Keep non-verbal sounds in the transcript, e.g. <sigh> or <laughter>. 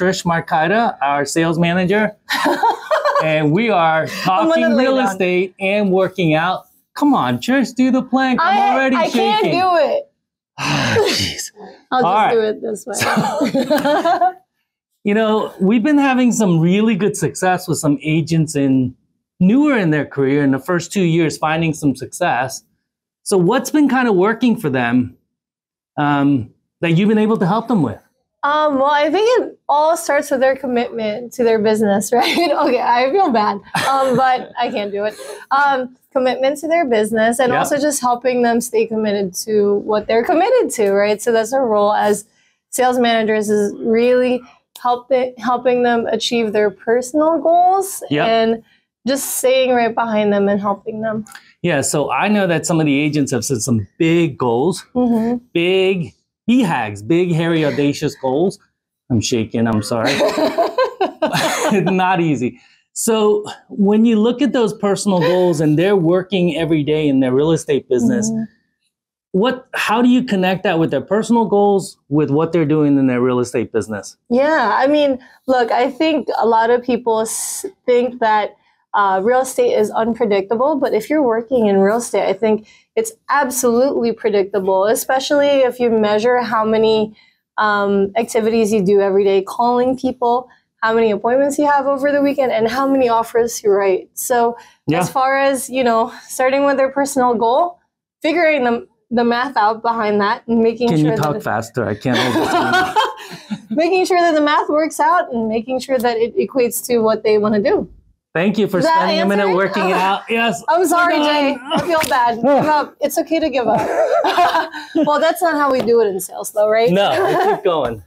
Trish Marcaida, our sales manager, <laughs> and we are talking real estate and working out. Come on, Trish, do the plank. I'm I, already I shaking. can't do it. <sighs> Jeez. <laughs> I'll All just right. do it this way. So, <laughs> you know, we've been having some really good success with some agents in newer in their career in the first two years, finding some success. So, what's been kind of working for them um, that you've been able to help them with? Um, well, I think it all starts with their commitment to their business, <laughs> right? okay, I feel bad, um, but I can't do it. Um, commitment to their business and also just helping them stay committed to what they're committed to, right? So that's our role as sales managers is really helping helping them achieve their personal goals yep. and just staying right behind them and helping them. Yeah, so I know that some of the agents have set some big goals, mm-hmm. big BHAGs, big, hairy, audacious goals. I'm shaking, I'm sorry. It's <laughs> not easy. So when you look at those personal goals and they're working every day in their real estate business, mm-hmm. what how do you connect that with their personal goals with what they're doing in their real estate business? Yeah, I mean, look, I think a lot of people think that uh, real estate is unpredictable, but if you're working in real estate, I think it's absolutely predictable, especially if you measure how many um, activities you do every day, calling people, how many appointments you have over the weekend, and how many offers you write. So, yeah. as far as you know, starting with their personal goal, figuring the the math out behind that, and making Can sure. Can you talk that faster? I can't <laughs> Making sure that the math works out, and making sure that it equates to what they want to do. Thank you for spending a minute working it oh. out. Yes. I'm oh sorry, Jay. I feel bad. <laughs> Give up. It's okay to give up. <laughs> well, that's not how we do it in sales, though, right? No, <laughs> keep going.